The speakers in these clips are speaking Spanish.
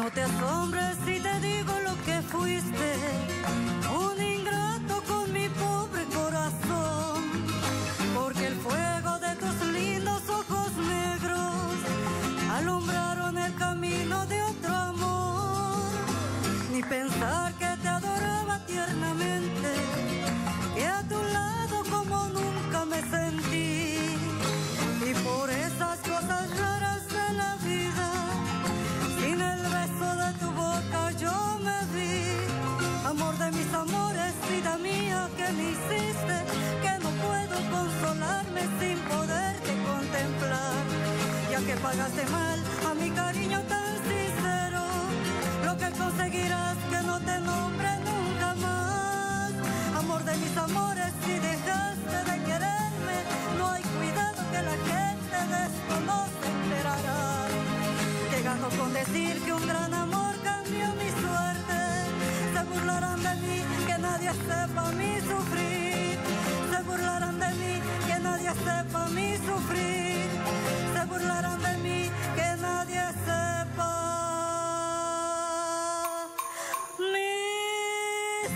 No te asombres si te digo lo que fuiste, un ingrato con mi pobre corazón, porque el fuego de tus lindos ojos negros alumbraron el camino de otro amor, ni pensar que te adoraba tiernamente, que me hiciste, que no puedo consolarme sin poderte contemplar, ya que pagaste mal a mi cariño tan sincero, lo que conseguirás que no te nombre nunca más, amor de mis amores, si dejaste de quererme, no hay cuidado que la gente de esto no se enterará. Que gano con decir que un gran nadie sepa mi sufrir. Se burlarán de mí, que nadie sepa mi sufrir. Se burlarán de mí, que nadie sepa mi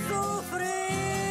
sufrir.